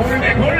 Hold it.